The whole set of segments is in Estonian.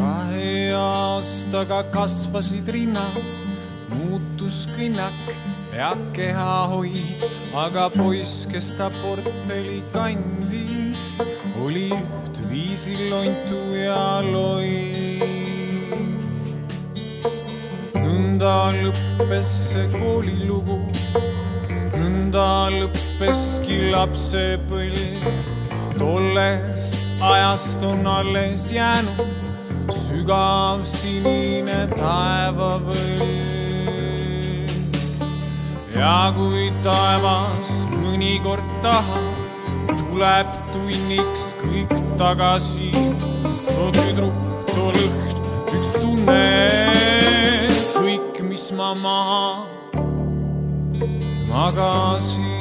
kahe aastaga kasvasid rinnad, muutus kõnnak ja kehahoid, aga poiss, kes ta portfelli kandis, oli ühtviisi lontu ja loid. nõnda lõppes see koolilugu, nõnda lõppeski lapsepõlv. tollest ajast on alles jäänud sügav sinine taevavõlv ja kui taevas mõnikord tahab, tuleb tunniks kõik tagasi. too tüdruk, too lõhn, üks tunne, kõik, mis ma maha magasin.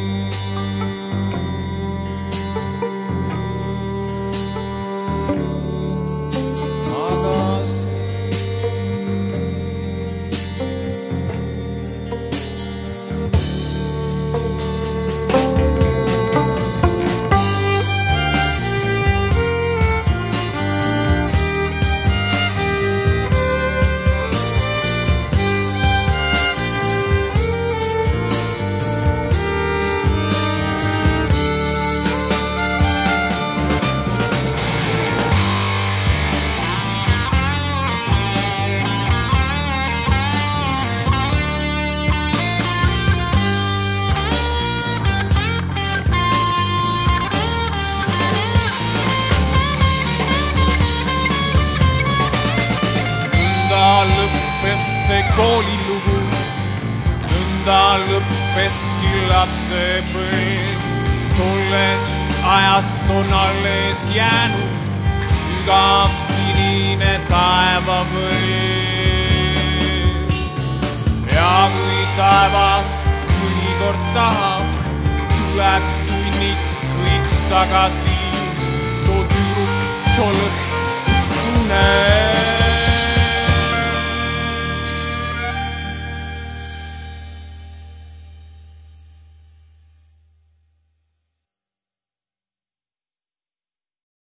Lõppes see koolilugu, nõnda lõppeski lapsepõlv. tollest ajast on alles jäänud sügav sinine taevapõlv. ja kui taevas mõnikord tahab, tuleb tunniks kõik tagasi.